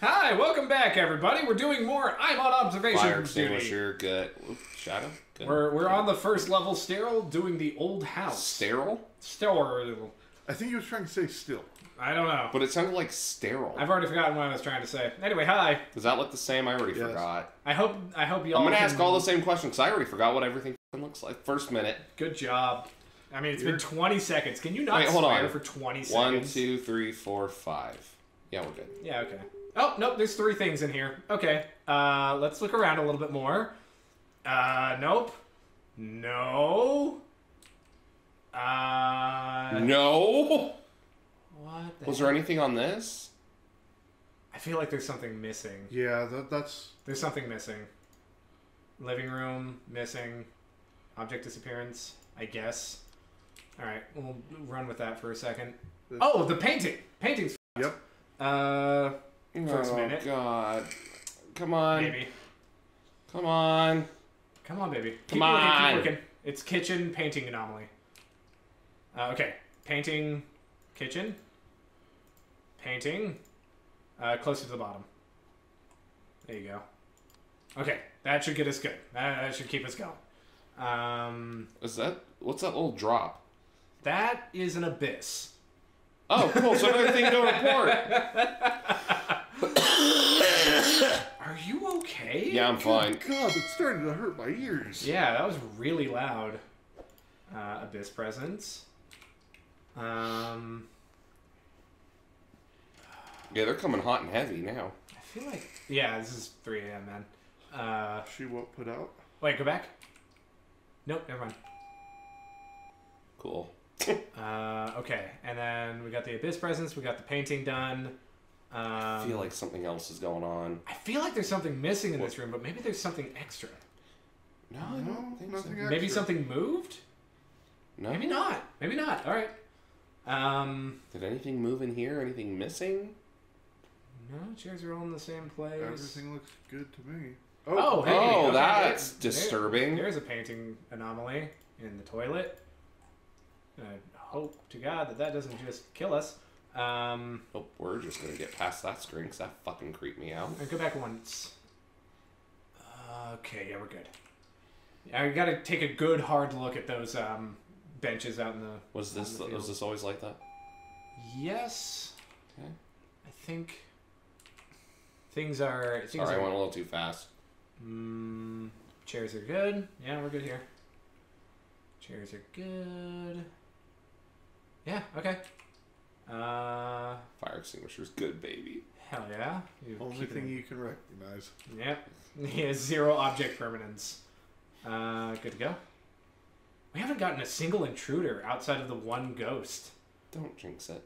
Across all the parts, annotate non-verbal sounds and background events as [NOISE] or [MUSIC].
Hi, welcome back, everybody. We're doing more. I'm on observation Fire duty. extinguisher, good. Oop, Shadow, good. We're we're on the first level sterile, doing the old house. sterile, Sterile. I think he was trying to say still. I don't know. but it sounded like sterile. I've already forgotten what I was trying to say. Anyway, hi. Does that look the same? I already Yes. forgot. I hope I hope y'all. I'm gonna can- ask all the same questions because I already forgot what everything looks like. First minute. Good job. I mean, it's You're- been 20 seconds. Can you not Wait, hold swear on. for 20 seconds? two, three, four, five. Yeah, we're good. Yeah, okay. Oh, nope, there's three things in here. Okay. Uh, let's look around a little bit more. Uh, nope. No. Uh, No. what the Was heck? there anything on this? I feel like there's something missing. Yeah, that, that's There's something missing. Living room, missing. Object disappearance, I guess. Alright, we'll run with that for a second. Oh, the painting! Painting's yep. Uh, First oh minute. God. Come on. maybe. Come on. Come on, baby. Keep Come on. looking. It's kitchen painting anomaly. Uh, okay, painting, kitchen, painting, uh, closer to the bottom. There you go. Okay, that should get us good. That, that should keep us going. Um, Is that what's that little drop? that is an abyss. Oh, cool. So another thing to report. Are you okay? Yeah, I'm fine. God, it's starting to hurt my ears. Yeah, that was really loud. Uh, abyss presence. Um, Yeah, they're coming hot and heavy now. I feel like yeah, this is 3 a.m. man. Uh, She won't put out. wait, go back. Nope, never mind. Cool. [LAUGHS] Uh, okay, and then we got the abyss presence. We got the painting done. Um, I feel like something else is going on. I feel like there's something missing in this room, but maybe there's something extra. No, I don't think so. nothing Maybe extra. something moved. No. Maybe not. Maybe not. All right. Um, Did anything move in here? Anything missing? no, chairs are all in the same place. Everything looks good to me. Oh, hey. oh, okay, that's there- disturbing. There's a painting anomaly in the toilet. I hope to God that that doesn't just kill us. Um, Oh, we're just gonna get past that screen because that fucking creeped me out. Go back once. Okay, yeah, we're good. I gotta take a good hard look at those um, benches out in the. Was this the was this always like that? Yes. Okay. I think things are. Things Sorry, I went a little too fast. Mm, chairs are good. Yeah, we're good here. Chairs are good. Yeah, okay. Uh, Fire extinguisher's good, baby. hell yeah. You Only keep it thing in- you can recognize. Yep. [LAUGHS] He has zero object permanence. Uh, good to go. We haven't gotten a single intruder outside of the one ghost. Don't jinx it.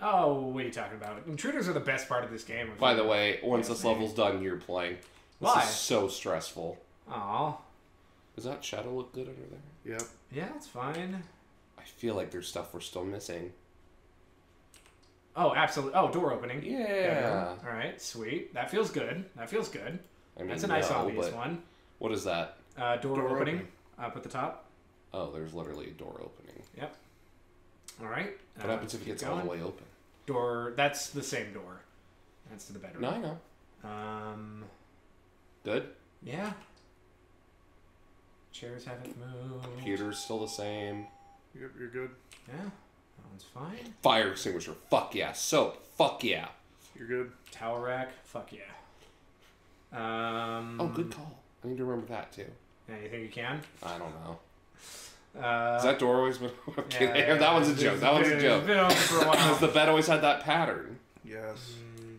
Oh, what are you talking about? Intruders are the best part of this game. By the way, once Yeah, this maybe. level's done, you're playing. This Why? is so stressful. Aw. Does that shadow look good under there? Yep. Yeah, it's fine. I feel like there's stuff we're still missing. Oh, absolutely. Oh, door opening. Yeah. All right, sweet. That feels good. That feels good. I mean, That's a nice no, obvious one. What is that? Uh, door, Door opening, opening. up at the top. Oh, there's literally a door opening. Yep. All right. What Uh, happens if it keep gets all the way open? Door. That's the same door. That's to the bedroom. No, I know. Um. Good. Yeah. Chairs haven't moved. Computer's still the same. Yep, you're good. Yeah. That one's fine. Fire extinguisher. Fuck yeah. Soap. Fuck yeah. You're good. Tower rack. Fuck yeah. Um. Oh, good call. I need to remember that too. Yeah, you think you can? I don't know. Uh, Has that door always been? [LAUGHS] I'm yeah, kidding. yeah, that one's a joke. That one's a joke. It's been open for a while. [LAUGHS] Because the bed always had that pattern. Yes. Mm,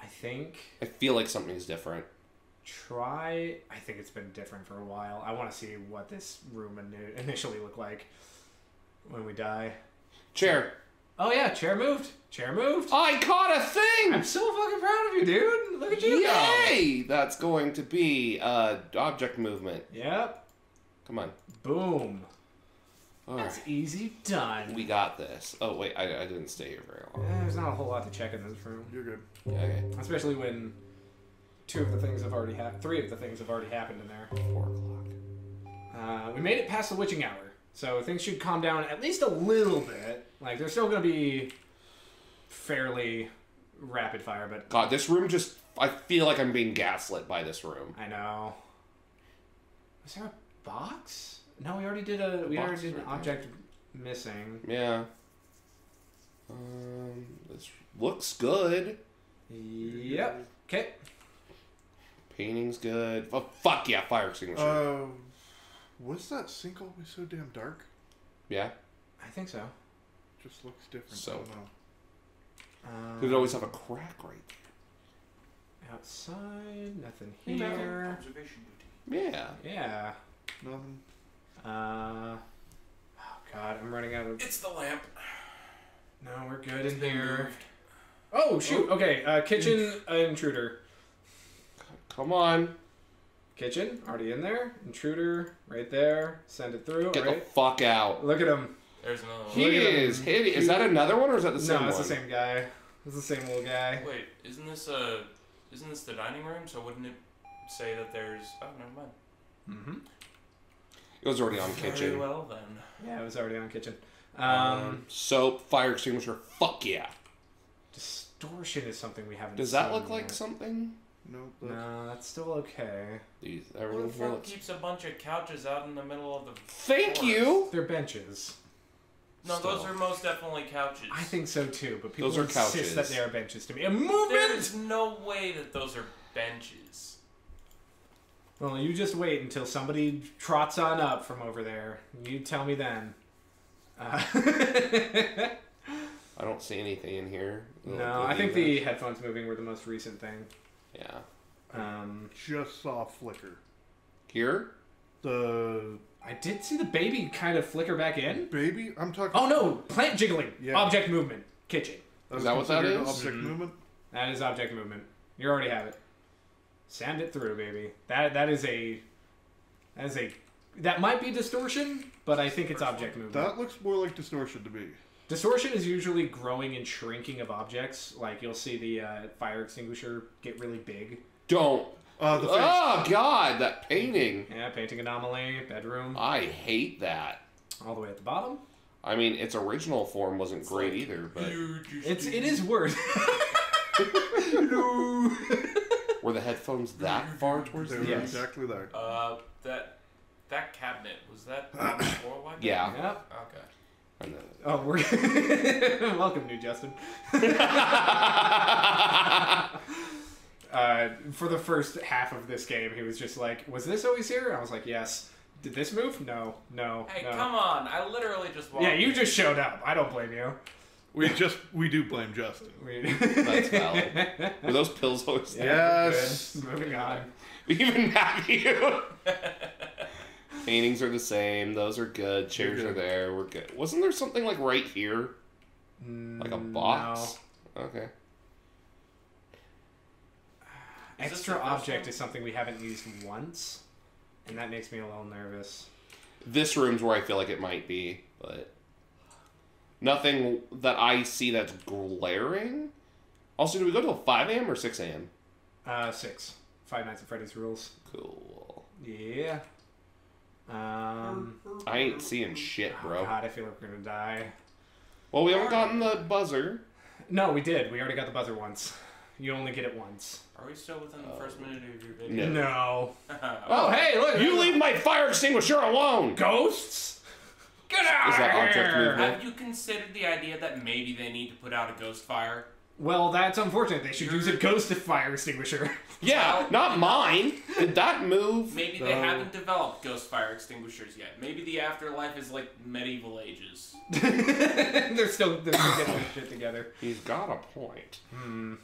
I think I feel like something's different. Try. I think it's been different for a while. I want to see what this room ini- initially looked like when we die. Chair. Oh yeah, chair moved. Chair moved. I caught a thing. I'm so fucking proud of you, dude. Look at you go. Yay! That's going to be uh, object movement. Yep. Come on. Boom. All That's right. easy done. We got this. Oh wait, I, I didn't stay here very long. Eh, there's not a whole lot to check in this room, You're good. Yeah, okay. especially when two of the things have already happened. Three of the things have already happened in there. Four o'clock. Uh, we made it past the witching hour, so things should calm down at least a little bit. Like they're still gonna be fairly rapid fire, but God, this room just. I feel like I'm being gaslit by this room. I know. Was there a box? No, we already did a. We already did an right there. object missing. Yeah. Um, this looks good. Yep. Okay. Painting's good. Oh, fuck yeah, fire extinguisher. Uh, was that sink always so damn dark? yeah. I think so. Just looks different. So- I don't know. Um, Could always have a crack right there? outside. Nothing Hey, Matthew. here. Observation duty. Yeah. Yeah. Nothing. Uh. Oh God, I'm running out of. It's the lamp. No, we're good It's in here. moved. Oh shoot. Okay. Uh, kitchen uh, intruder. Come on. Kitchen already in there. Intruder right there. Send it through. Get right. the fuck out. Look at him. There's another one. He Look is hideous. Is that another one or is that the same one? no, it's one? the same guy. It's the same little guy. Wait, isn't this a? Isn't this the dining room? So wouldn't it say that there's? Oh, never mind. Mm-hmm. It was already on Very kitchen. well then. Yeah, it was already on kitchen. Um, Um, soap, fire extinguisher. Fuck yeah. distortion is something we haven't. Does that seen look like something? No. That's, No, that's still okay. These What everything the fuck keeps a bunch of couches out in the middle of the? Thank forest? you. They're benches. No, those are most definitely couches. I think so too, but people Those are insist couches. that they are benches to me. A movement. there's no way that those are benches. Well, you just wait until somebody trots on up from over there. You tell me then. Uh, [LAUGHS] I don't see anything in here. no, I think the headphones moving were the most recent thing. Yeah. Um, just saw flicker. Here? The I did see the baby kind of flicker back in. baby. I'm talking. Oh no, plant jiggling, Yeah. object movement, kitchen. That's Is that what that considered is? Object Mhm. movement. That is object movement. You already have it. Sand it through, baby. That that is a that is a that might be distortion, but I think it's object movement. That looks more like distortion to me. Distortion is usually growing and shrinking of objects. Like you'll see the uh, fire extinguisher get really big. Don't. Uh, the face. Oh god, that painting. Yeah, painting anomaly, bedroom, I hate that. all the way at the bottom. I mean, its original form wasn't It's great like, either, but It's it is worse. no. [LAUGHS] were the headphones that [LAUGHS] far towards They the were Yes. exactly there. Uh, that that cabinet was that on the floor like [CLEARS THROAT] that? Yeah. Yep. Okay. And Oh, we're [LAUGHS] welcome, new Justin. [LAUGHS] uh, for the first half of this game, he was just like, "Was this always here?" I was like, "Yes." Did this move? No, no, Hey, no. come on! I literally just walked. Yeah, you in. just showed up. I don't blame you. We just we do blame Justin. We- That's [LAUGHS] valid. Were those pills always there? Yeah, Yes. good. Moving on. We even have you. Paintings are the same. Those are good. Chairs You're there. We're good. Wasn't there something like right here? Like a Mm, box? Okay. Is Extra object one? is something we haven't used once, and that makes me a little nervous. This room's where I feel like it might be, but nothing that I see that's glaring. Also, do we go till 5 a.m. or 6 a.m.? Uh, six. Five Nights at Freddy's rules. Cool. Yeah. Um. I ain't seeing shit, oh bro. God, I feel like we're gonna die. Well, we haven't gotten the buzzer. No, we did. We already got the buzzer once. You only get it once. Are we still within the Oh. first minute of your video? No. oh, [LAUGHS] Oh, hey, look! You leave my fire extinguisher alone! ghosts. Get out Is that object here! movement? Have you considered the idea that maybe they need to put out a ghost fire? Well, that's unfortunate. They should use a ghost fire extinguisher. [LAUGHS] Yeah, not mine. Did that move? Maybe they No. haven't developed ghost fire extinguishers yet. Maybe the afterlife is like medieval ages. [LAUGHS] they're still they're still getting their shit together. He's got a point. Hmm.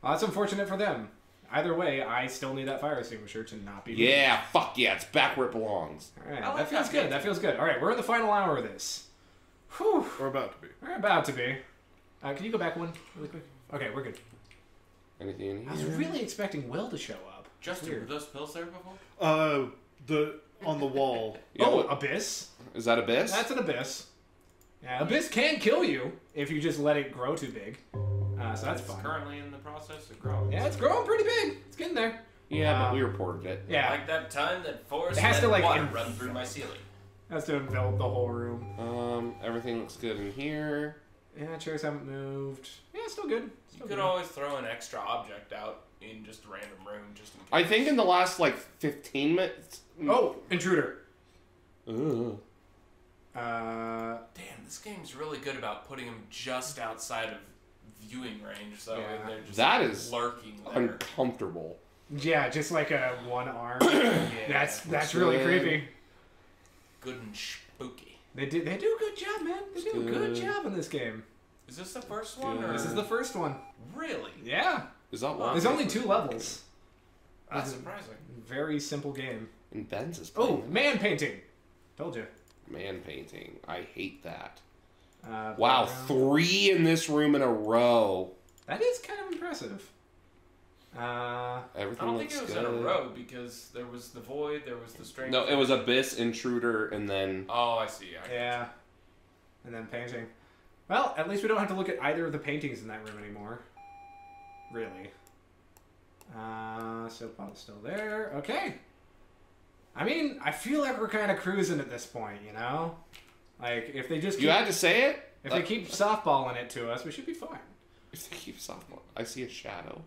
Well, that's unfortunate for them. Either way, I still need that fire extinguisher to not be. Yeah, fuck yeah, it's back where it belongs. All right, I like that feels that good. bit. That feels good. All right, we're in the final hour of this. Whew. We're about to be. We're about to be. Uh, can you go back one really quick? Okay, we're good. Anything in I was really expecting Will to show up. Justin, Weird. were those pills there before? Uh, the on the wall. [LAUGHS] Yeah, oh, what- abyss. is that abyss? That's an abyss. Yeah, abyss can kill you if you just let it grow too big. Uh, so that's it's fine. currently in the process of growing. Yeah, it's growing pretty big. It's getting there. yeah, but Um, we reported it. Yeah, Like that time that forest It has let to, like, water en- run through my ceiling. has to envelop the whole room. Um, everything looks good in here. Yeah, chairs haven't moved. Yeah, still good. You could good. always throw an extra object out in just a random room, just in case. I think in the last like 15 minutes. Oh, intruder. Ugh. Uh, Damn, this game's really good about putting them just outside of viewing range, so Yeah. they're just That is lurking there. uncomfortable. yeah, just like a one arm. [COUGHS] yeah, That's that's Looks really creepy. good and spooky. They do they do a good job, man. They do a good good. job in this game. Is this the first one? Or This is the first one. really? Yeah. Is that Wow. what? There's only two levels. That's surprising. Very simple game. And Ben's is Oh, playing man painting. Told you. man painting. I hate that. Uh, Wow, background. three in this room in a row. That is kind of impressive. Uh, I don't think it was good. in a row because there was the void, there was the strange. No, it was Abyss, Intruder, and then Oh, I see. I yeah. And then painting. Well, at least we don't have to look at either of the paintings in that room anymore. Really. Uh, soap bottle's still there. Okay. I mean, I feel like we're kind of cruising at this point, you know? Like, if they just keep, you had to say it. if they keep softballing it to us, we should be fine. If they keep softballing, I see a shadow.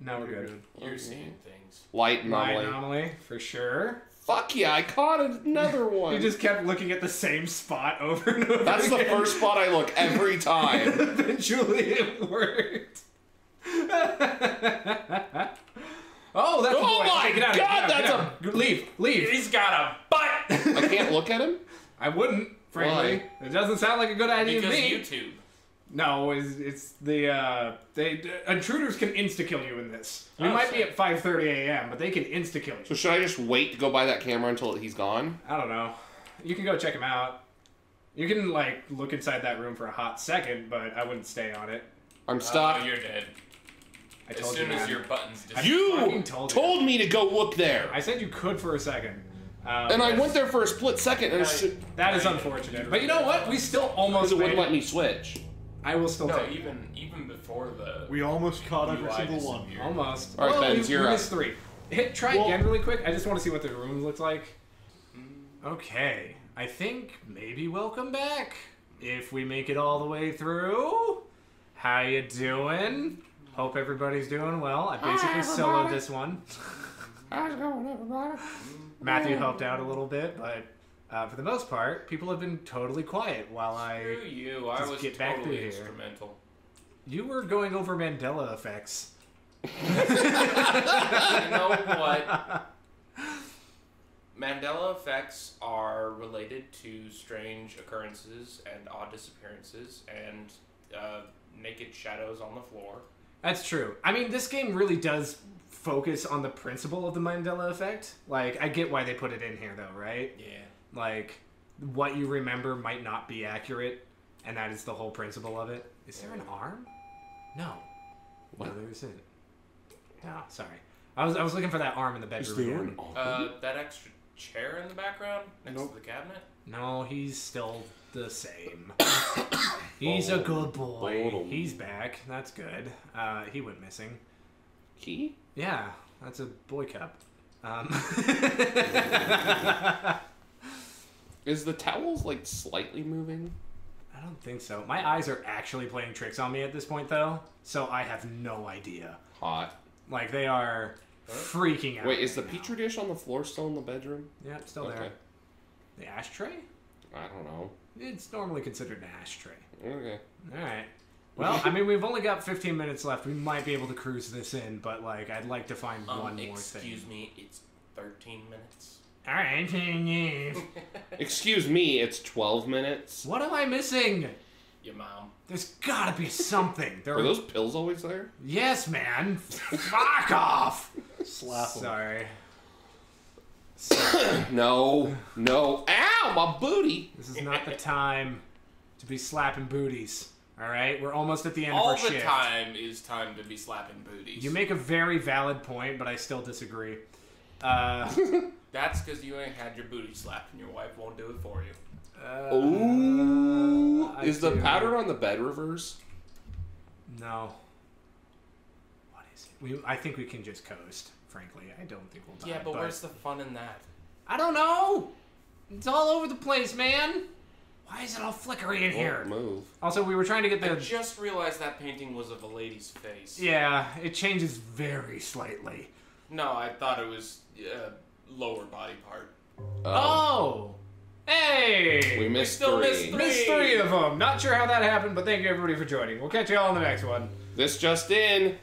No, we're good. You're Okay. seeing things. Light My anomaly. anomaly, for sure. Fuck yeah! I caught another [LAUGHS] one. You just kept looking at the same spot over and over That's the first spot I look every [LAUGHS] time. Eventually it worked. oh, that's a Oh boy. my Get out of here, God, out, that's get out. Leave, leave. He's got a butt [LAUGHS] I can't look at him. I wouldn't, frankly. It doesn't sound like a good idea because to me. YouTube. No, it's, it's the uh, they intruders can insta kill you in this. We Oh, might be shit. at 5:30 a.m., but they can insta kill you. So should I just wait to go buy that camera until he's gone? I don't know. You can go check him out. You can like look inside that room for a hot second, but I wouldn't stay on it. I'm stuck. Oh, you're dead. I As told soon you. as man. your buttons I dis- you fucking told told, me to go look there, I said you could for a second. Um, and I went there for a split second, and Yeah, it's That is unfortunate. But you know what? We still almost because it wouldn't let me switch. I will still No, take it. even even before the We almost caught every UI single one. disappeared. Almost. All right, well, Ben, we, zero. we missed three. Hit try Well- again really quick. I just want to see what the room looks like. Mm, Okay. I think maybe welcome back. If we make it all the way through. How you doing? Hope everybody's doing well. I basically soloed this one. How's it going, everybody? Matthew helped out a little bit, but uh, for the most part, people have been totally quiet while I. You! I just was get back totally through here. instrumental. You were going over Mandela effects. [LAUGHS] you know what? [LAUGHS] Mandela effects are related to strange occurrences and odd disappearances and uh, naked shadows on the floor. That's true. I mean, this game really does focus on the principle of the Mandela effect. Like, I get why they put it in here, though, right? Yeah. Like, what you remember might not be accurate, and that is the whole principle of it. Is there an arm? No. What? No, there isn't. No, sorry. I was I was looking for that arm in the bedroom Is there again. Uh, that extra chair in the background next Nope. to the cabinet. No, he's still the same. [COUGHS] he's a good boy. Bottom. He's back. That's good. Uh, he went missing. Key? Yeah, that's a boy cup. Um, [LAUGHS] [LAUGHS] Is the towels like slightly moving? I don't think so. My eyes are actually playing tricks on me at this point, though, so I have no idea. Hot. Like they are freaking out. Wait, is the right now. petri dish on the floor still in the bedroom? Yeah, still there. The ashtray? I don't know. It's normally considered an ashtray. Okay. All right. Well, I mean, we've only got 15 minutes left. We might be able to cruise this in, but like, I'd like to find Um, one more thing. excuse me, it's 13 minutes. All right. Excuse me, it's 12 minutes. what am I missing? Your mom. There's gotta be something. There Are those pills always there? Yes, man. Fuck off. Slap 'em. Sorry. [COUGHS] No. No. Ow, my booty. This is not the time to be slapping booties. All right, we're almost at the end All of our the shift. time is time to be slapping booties. You make a very valid point, but I still disagree. Uh, [LAUGHS] That's because you ain't had your booty slapped and your wife won't do it for you. uh, Ooh. I Is the do- pattern on the bed reverse? No. What is it? We, I think we can just coast. Frankly, I don't think we'll die. Yeah, but where's the fun in that? I don't know. It's all over the place, man. Why is it all flickery in here? Won't move. Also, we were trying to get the. I just realized that painting was of a lady's face. Yeah, it changes very slightly. No, I thought it was uh, lower body part. Oh! oh. Hey! We missed still three. missed three. Missed three of them. Not sure how that happened, but thank you everybody for joining. We'll catch you all in the next one. This just in.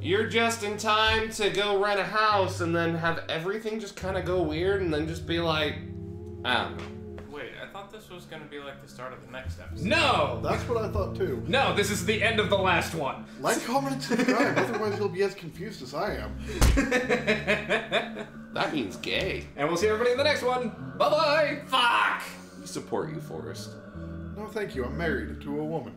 You're just in time to go rent a house and then have everything just kind of go weird and then just be like, I don't know. Wait, I thought this was gonna be like the start of the next episode. No! That's what I thought too. No, this is the end of the last one. Like, comment, and subscribe. Otherwise, you'll be as confused as I am. [LAUGHS] That means gay. And we'll see everybody in the next one. Bye bye! Fuck! We support you, Forrest. [LAUGHS] No, thank you. I'm married to a woman.